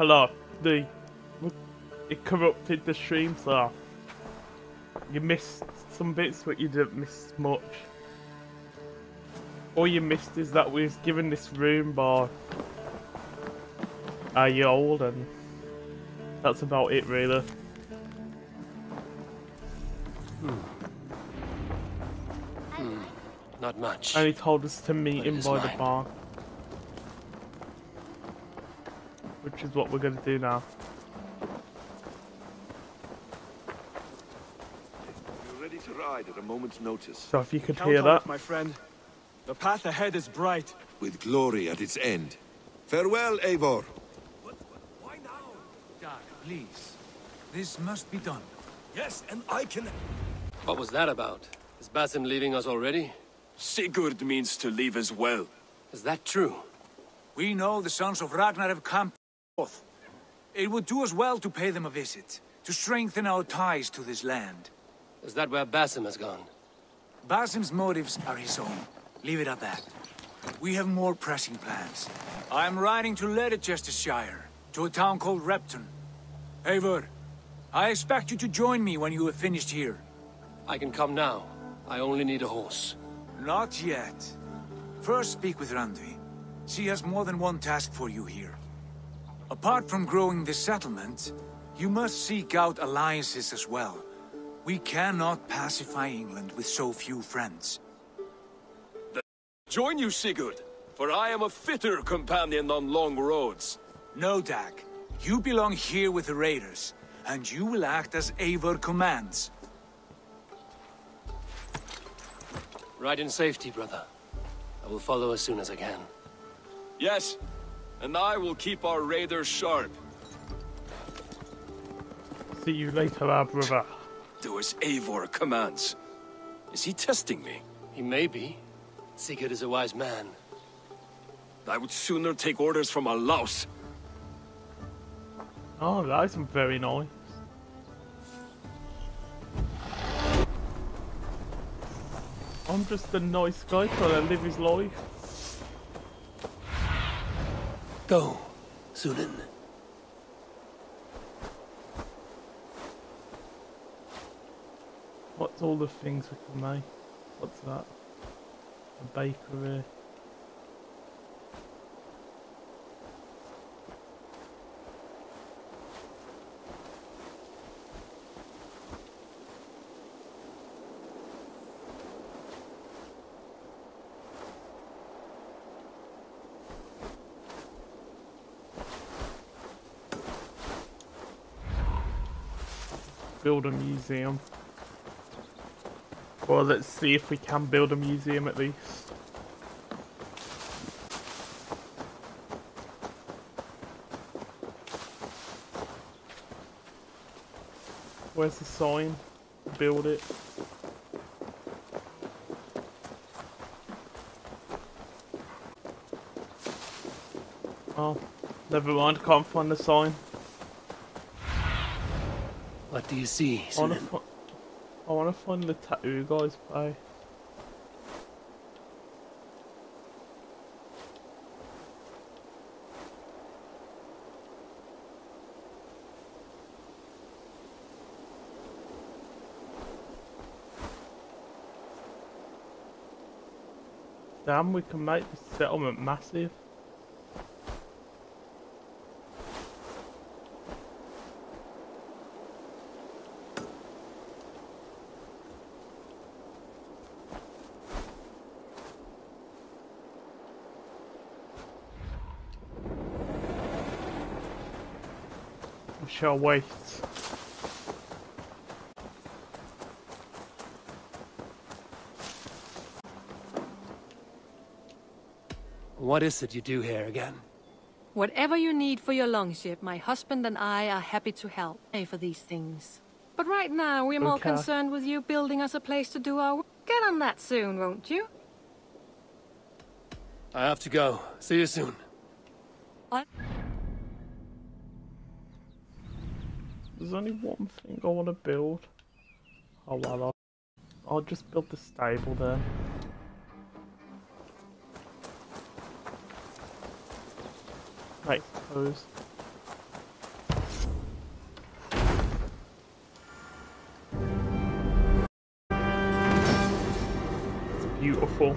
Hello. The it corrupted the stream, so you missed some bits, but you didn't miss much. All you missed is that we was given this room by a year old, and that's about it, really. Hmm. Hmm. Not much. And he told us to meet But him by the bar. Which is what we're gonna do now. You're ready to ride at a moment's notice. So if you could Count hear that. it, my friend. The path ahead is bright. With glory at its end. Farewell, Eivor. Why now? Dag, please. This must be done. Yes, and I can... What was that about? Is Basim leaving us already? Sigurd means to leave as well. Is that true? We know the sons of Ragnar have come forth. It would do us well to pay them a visit, to strengthen our ties to this land. Is that where Basim has gone? Basim's motives are his own. Leave it at that. We have more pressing plans. I am riding to Leicestershire, to a town called Repton. Eivor, I expect you to join me when you have finished here. I can come now. I only need a horse. Not yet. First speak with Randvi. She has more than one task for you here. Apart from growing this settlement, you must seek out alliances as well. We cannot pacify England with so few friends. Join you, Sigurd, for I am a fitter companion on long roads. No, Dag. You belong here with the raiders, and you will act as Eivor commands. Ride in safety, brother. I will follow as soon as I can. Yes, and I will keep our raiders sharp. See you later, our brother. Do as Eivor commands. Is he testing me? He may be. Sigurd is a wise man. I would sooner take orders from a louse. Oh, that is very nice. I'm just a nice guy trying to live his life. Go, Sunan. What's all the things we can make? What's that? A bakery. Build a museum. Well, let's see if we can build a museum at least. Where's the sign? Build it. Oh, never mind, can't find the sign. What do you see, I Sunan? fi- I find the tattoo guy's play. Damn, we can make this settlement massive. Shall wait. What is it you do here again? Whatever you need for your longship, my husband and I are happy to help pay for these things. But right now, we're more concerned with you building us a place to do our work. Get on that soon, won't you? I have to go. See you soon. there's only one thing I want to build. Oh well, I'll, I'll just build the stable there. I suppose. It's beautiful.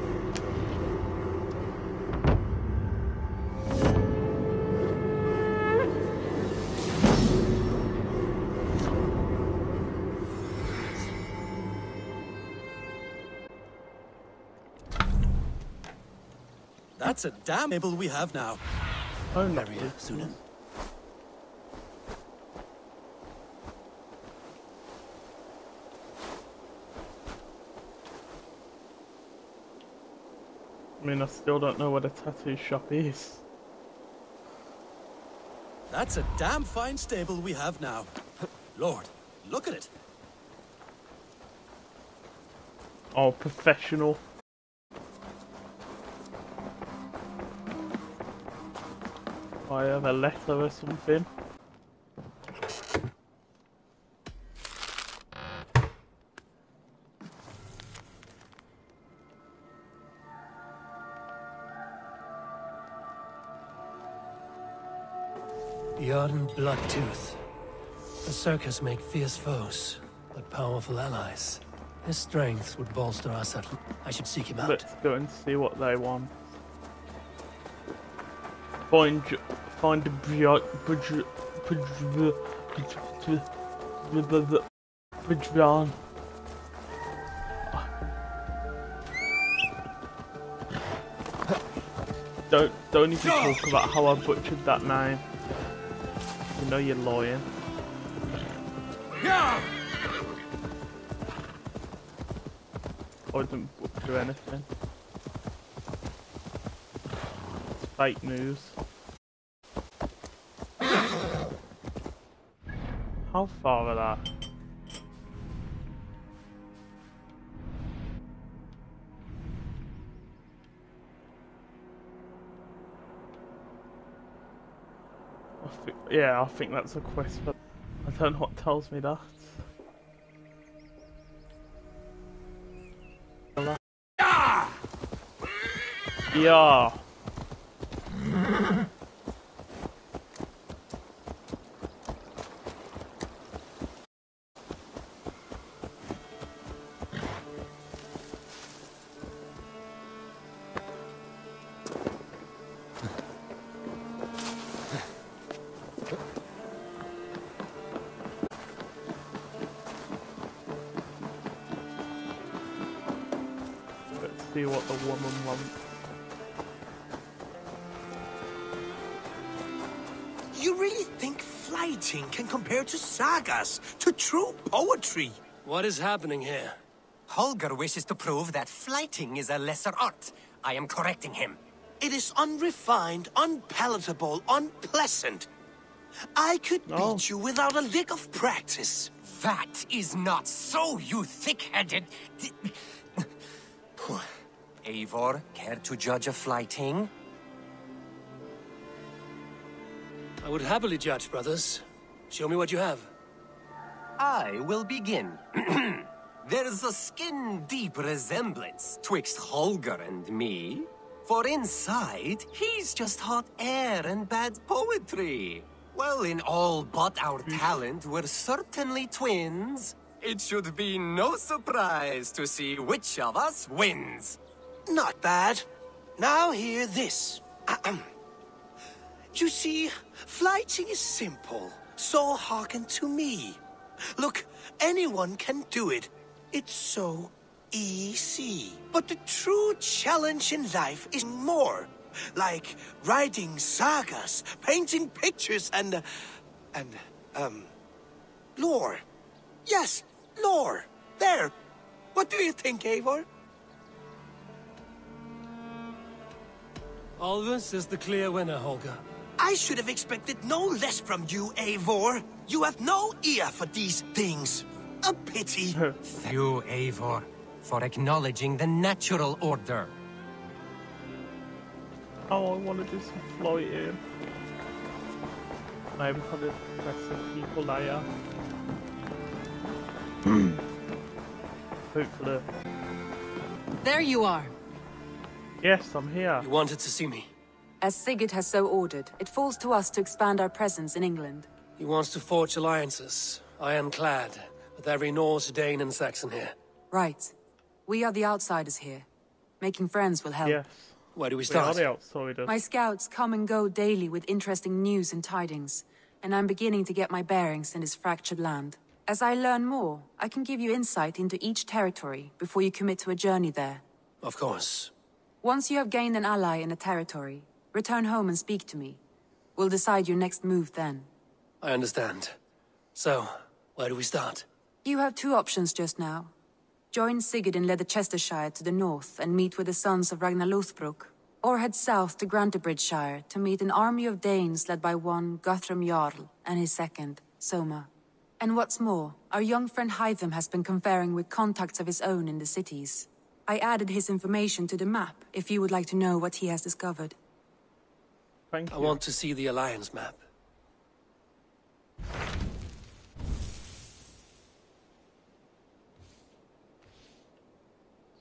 That's a damn able we have now. Oh, we are, Sunan. I mean, I still don't know what a tattoo shop is. That's a damn fine stable we have now. Lord, look at it. Oh, professional. I have a letter or something. Bjorn Bloodtooth. The circus make fierce foes, but powerful allies. His strength would bolster our settlement. I should seek him out. Let's go and see what they want. Find, find bridge, Don't don't even talk about how I butchered that name. You know you're lying. I didn't butcher anything. It's fake news. How far are that? Yeah, I think that's a quest, but I don't know what tells me that. Yeah. Let's see what the woman wants. You really think flyting can compare to sagas, to true poetry? What is happening here? Holger wishes to prove that flyting is a lesser art. I am correcting him. It is unrefined, unpalatable, unpleasant. I could beat Oh. you without a lick of practice. That is not so, you thick-headed... Eivor, care to judge a flyting? I would happily judge, brothers. Show me what you have. I will begin. There's a skin-deep resemblance twixt Holger and me. For inside, he's just hot air and bad poetry. Well, in all but our hmm. talent, we're certainly twins. It should be no surprise to see which of us wins. Not bad. Now hear this. Ahem. You see, flyting is simple, so hearken to me. Look, anyone can do it. It's so easy. But the true challenge in life is more. Like writing sagas, painting pictures, and. Uh, and, um. lore. Yes, lore. There. What do you think, Eivor? Alvis is the clear winner, Holger. I should have expected no less from you, Eivor. You have no ear for these things. A pity. Thank you, Eivor, for acknowledging the natural order. Oh, I want to do some floating. Maybe for the rest of the people later. Hmm. Hopefully. There you are. Yes, I'm here. You wanted to see me. As Sigurd has so ordered, it falls to us to expand our presence in England. He wants to forge alliances. I am clad, with every Norse, Dane, and Saxon here. Right. We are the outsiders here. Making friends will help. Yes. Where do we start? We are start? the outsiders. My scouts come and go daily with interesting news and tidings, and I'm beginning to get my bearings in this fractured land. As I learn more, I can give you insight into each territory before you commit to a journey there. Of course. Once you have gained an ally in a territory, return home and speak to me. We'll decide your next move then. I understand. So, where do we start? You have two options just now. Join Sigurd in Leicestershire to the north and meet with the sons of Ragnar Lothbrok, or head south to Grantebridgeshire to meet an army of Danes led by one Guthrum Jarl and his second, Soma. And what's more, our young friend Hytham has been conferring with contacts of his own in the cities. I added his information to the map if you would like to know what he has discovered. Thank you. I want to see the Alliance map.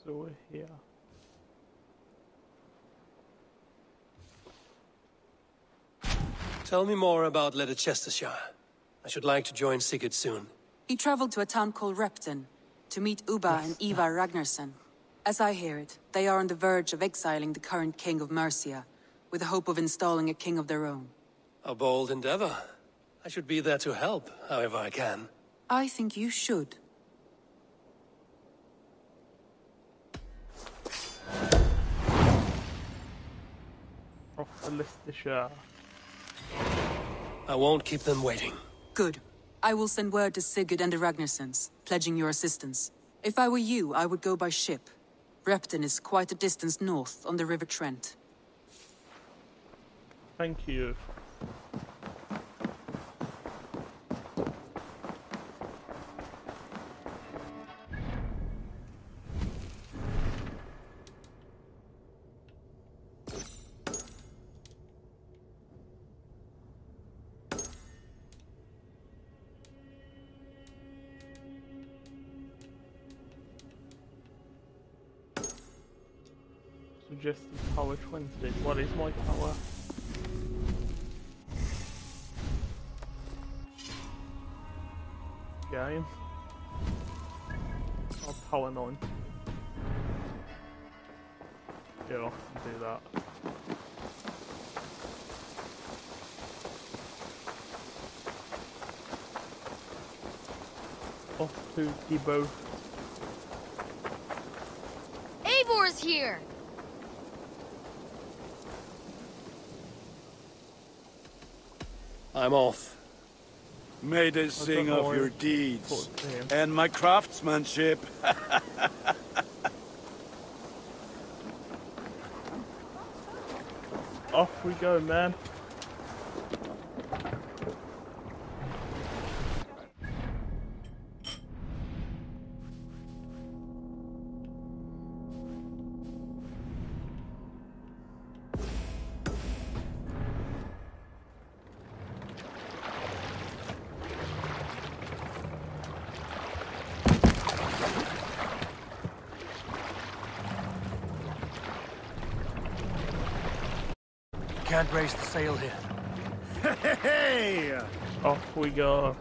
So we're here. Tell me more about Leicestershire. I should like to join Sigurd soon. He traveled to a town called Repton to meet Ubba and Ivar Ragnarsson. As I hear it, they are on the verge of exiling the current king of Mercia, with the hope of installing a king of their own. A bold endeavor. I should be there to help, however I can. I think you should. Off to Leicestershire. I won't keep them waiting. Good. I will send word to Sigurd and the Ragnarssons, pledging your assistance. If I were you, I would go by ship. Repton is quite a distance north on the River Trent. Thank you. Suggested power 20. What is my power? Game. Oh, power 9. Yeah, I'll do that. Off to Debo. Eivor's here! I'm off. May they sing of your deeds thought the same. and my craftsmanship. Off we go, man. Raise the sail here. hey! Off we go.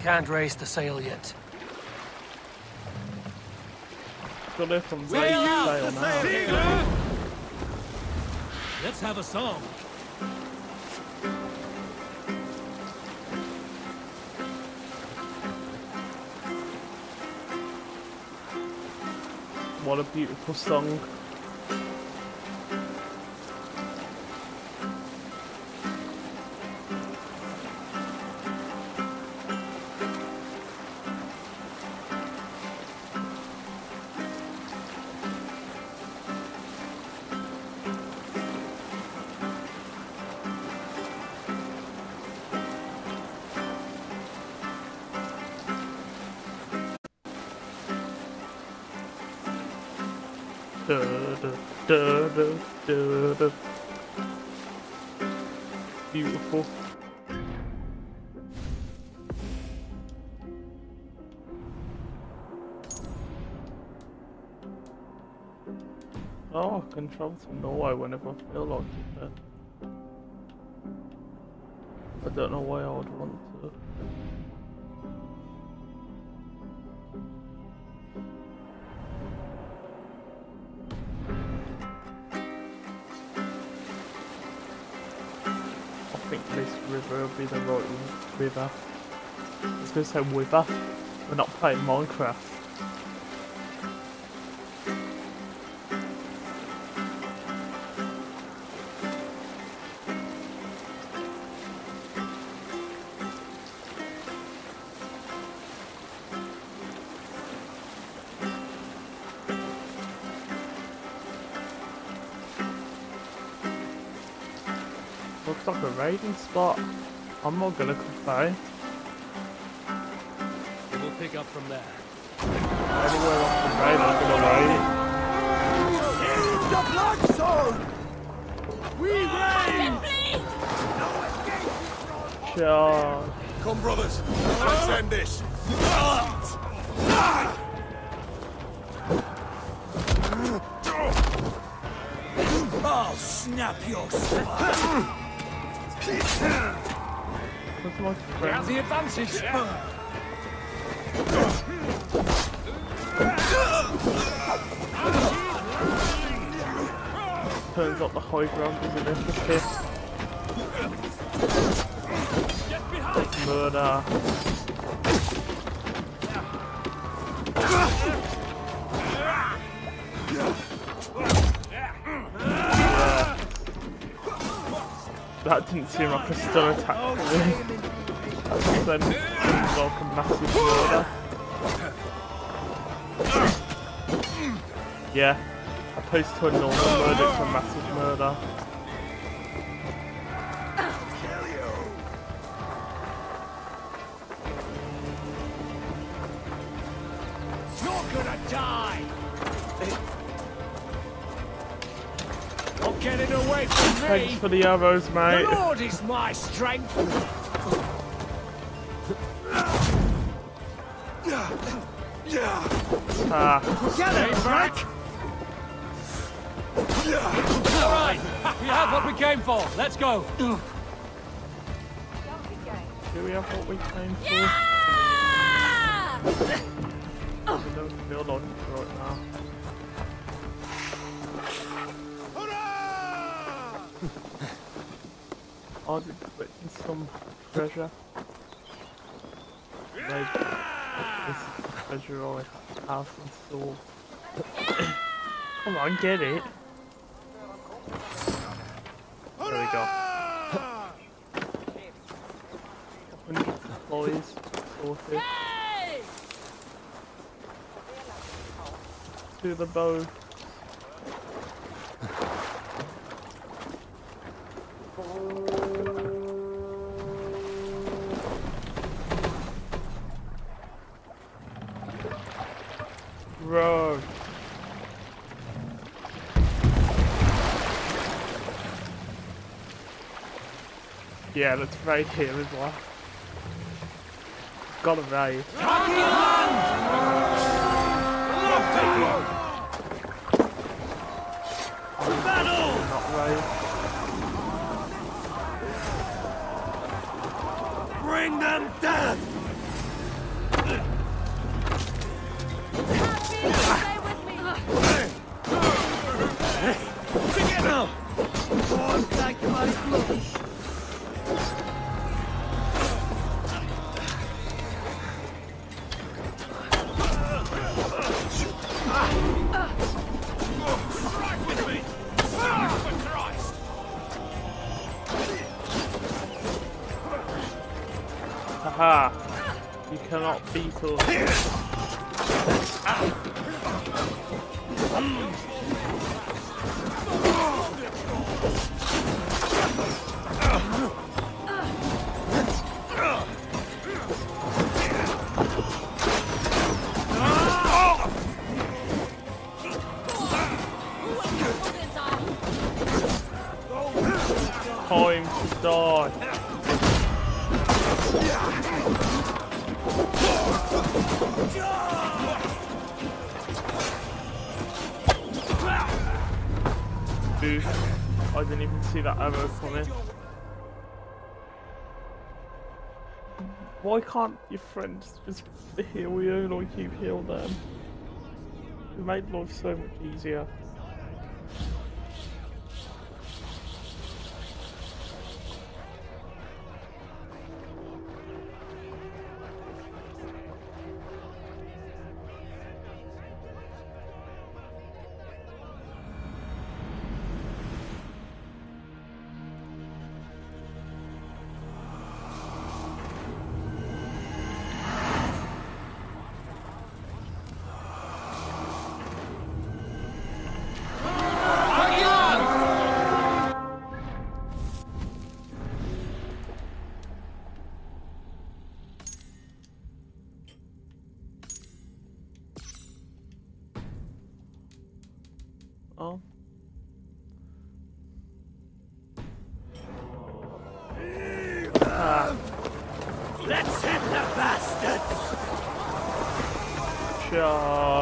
Can't raise the sail yet. Got it from Blade Sail now. Let's have a song. What a beautiful song. Beautiful. Oh, I can travel to Norway whenever I feel like it. I don't know why I would want to. River. I was gonna say river. We're not playing Minecraft. Looks like a raiding spot. I'm not gonna complain. We'll pick up from there. Anywhere off the raid, I'm gonna raid. The Blood Sword! We reign! No Charge. Come, brothers. Let's end this. I'll snap your The advantage. Turns out the high ground isn't interesting. Murder. That didn't seem like a stun attack to me. That then seemed like a massive murder. Yeah, opposed to a normal murder, a massive murder. For the arrows, The. Lord is my strength! Ah, Get him back! Alright, we have what we came for. Let's go. do we have what we came for? We don't feel like it right now. I was expecting some treasure. Maybe this is the treasure I have in store. Come on, get it. There we go. 100 supplies sorted. To the bow. Yeah, let's raid here as well. Gotta raid. Not raid. Bring them death! Together! One like my blood! Us. Time to die. Oof. I didn't even see that arrow coming. Why can't your friends just heal you like you heal them? It made life so much easier. Oh. Let's hit the bastards! Charge!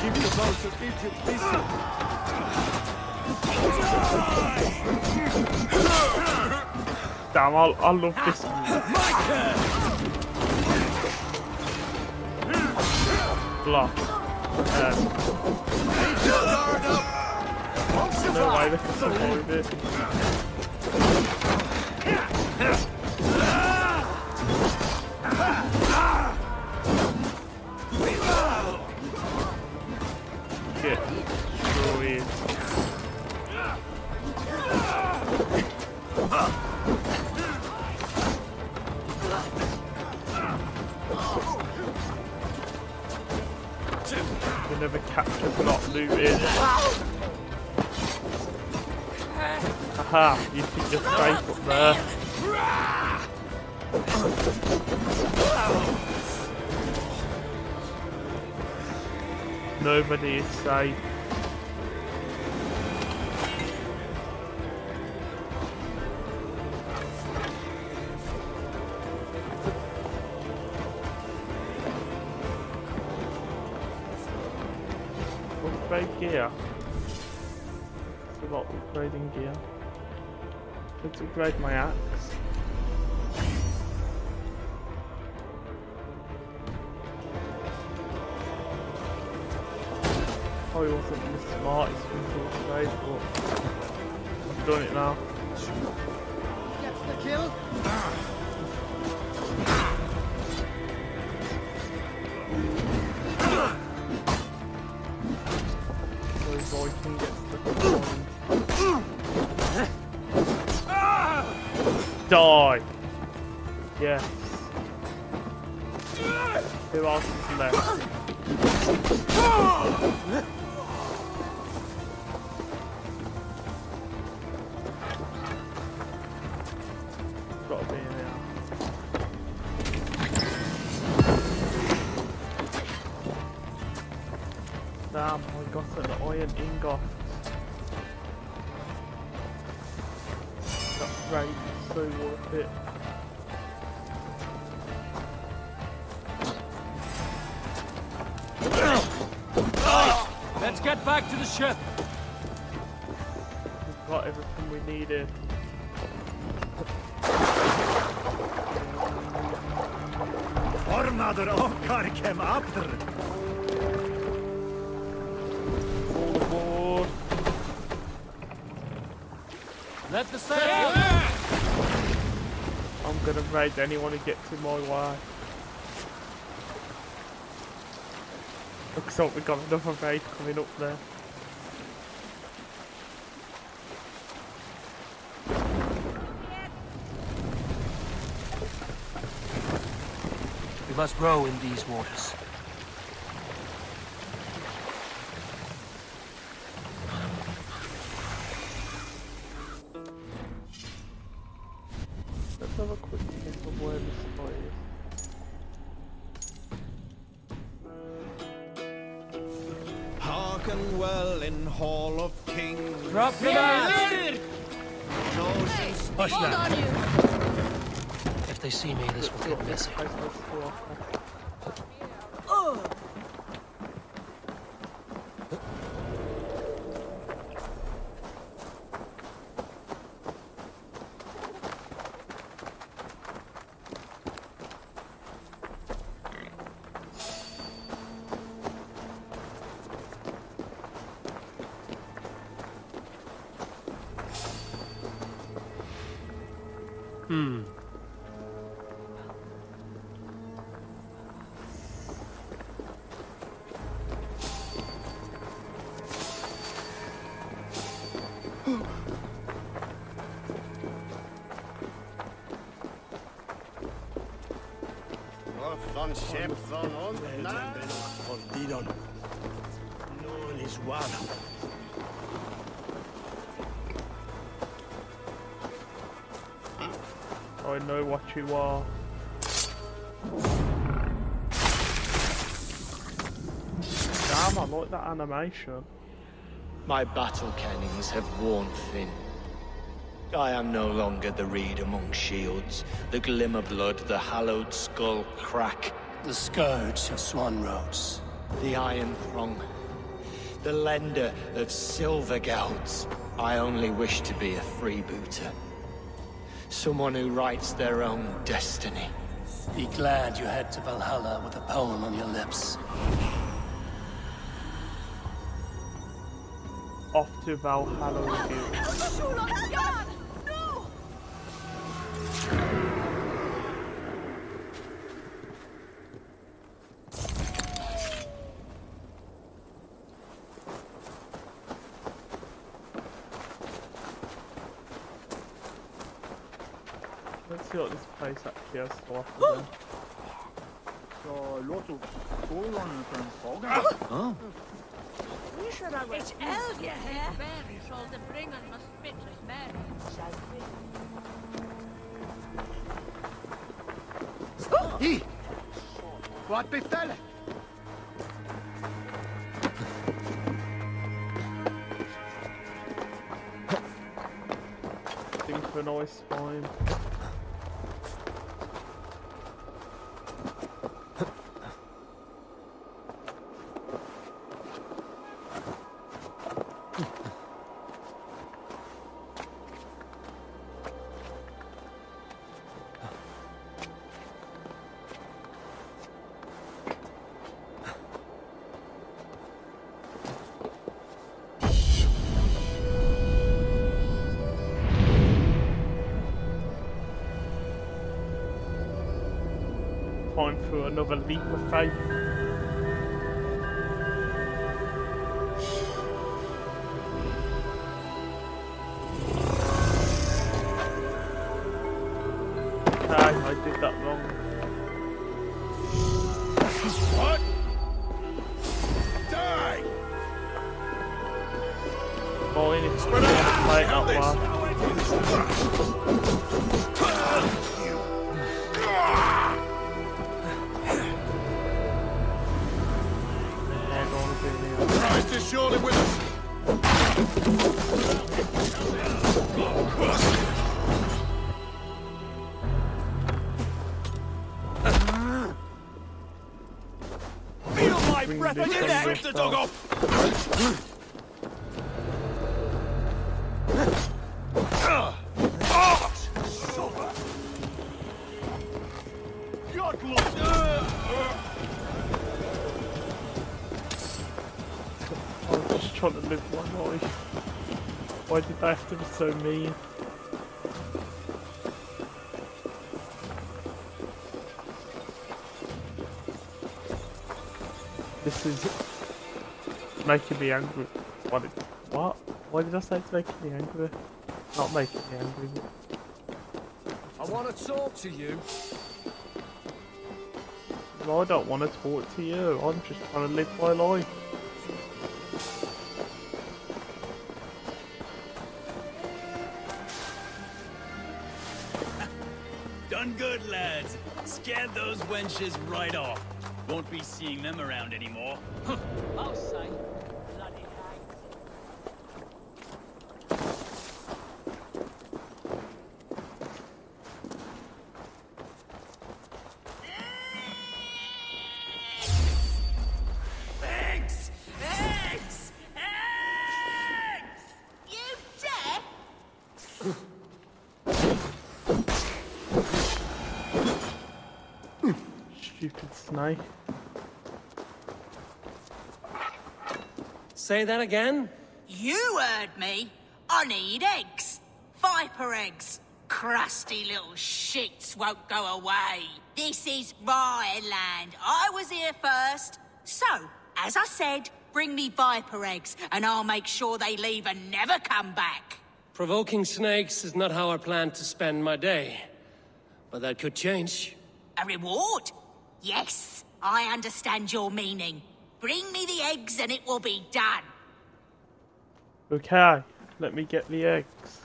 Keep the boats of Egypt busy. Damn, I, I love this. Block. Um, way they can survive it. Nobody is safe. Upgrade gear. It's a lot of upgrading gear. Let's upgrade my axe. Probably wasn't the smartest thing to upgrade, but I've done it now. Gets the kill? Die! Yes. Who else is left? Ship. We've got everything we needed. Ormaður okkar kem aftur. All aboard. Let the sail. I'm gonna raid anyone who gets in my way. Looks like we've got another raid coming up there. Must row in these waters. Från käften och när... Olvidon. Noen is one. I know what you are. Damn, I like that animation. My battle kennings have worn thin. I am no longer the reed among shields, the glimmer blood, the hallowed skull crack, The scourge of Swan Roads. the iron Throng. the lender of silver gelds. I only wish to be a freebooter. Someone who writes their own destiny. Be glad you head to Valhalla with a poem on your lips. Off to Valhalla with you. Let's see what this place actually has to offer then. Så låt oss kolon från frågan. Oh. It's Elga here. Mary shall the bringer must spit with Mary. I! Vad beställer? Think for a nice spine. Time for another leap of faith. This the dog off! I was just trying to live my life. Why did they have to be so mean? Is making me angry. What? Is, what? Why did I say it's making me angry? Not making me angry. I want to talk to you. No, I don't want to talk to you. I'm just trying to live my life. Done good, lads. Scared those wenches right off. Won't be seeing them around anymore. I'll oh, say. Bloody hag. Eggs! Eggs! Eggs! You dare? Stupid snake. Say that again? You heard me. I need eggs. Viper eggs. crusty little shits won't go away. This is my land. I was here first. So, as I said, bring me viper eggs, and I'll make sure they leave and never come back. Provoking snakes is not how I plan to spend my day. But that could change. A reward? Yes, I understand your meaning. Bring me the eggs and it will be done. Okay, let me get the eggs.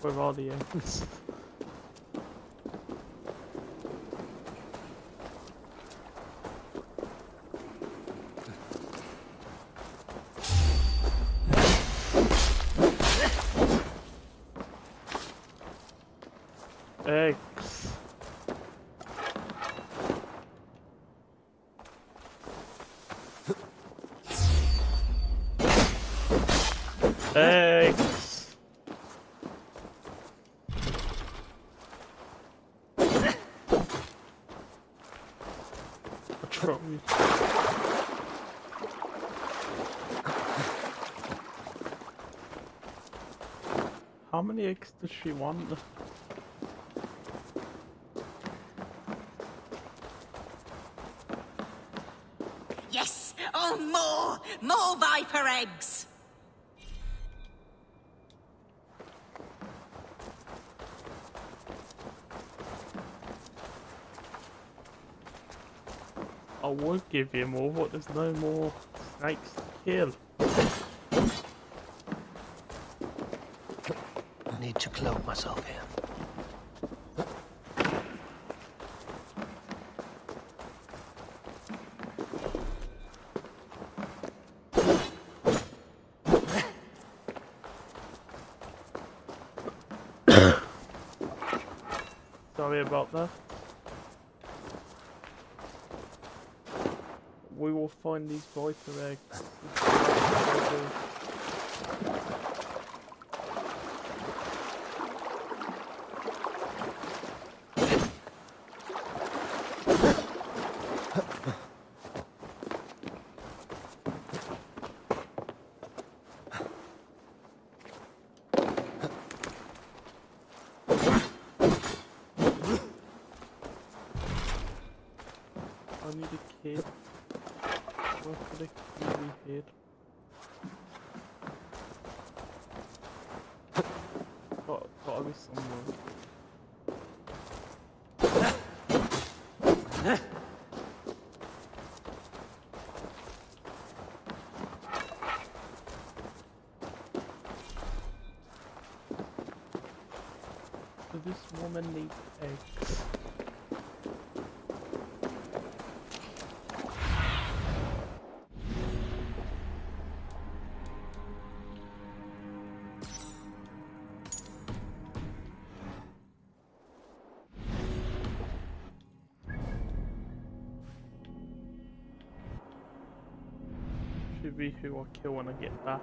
Where are the eggs? Eggs. I tried. How many eggs does she want? Yes! Oh, more! More viper eggs! I would give you more, but there's no more snakes to kill. I need to cloak myself here. Sorry about that. We will find these viper eggs. I need a kid. Where could a kid be hid? Got, gotta be somewhere. Be who I kill when I get back.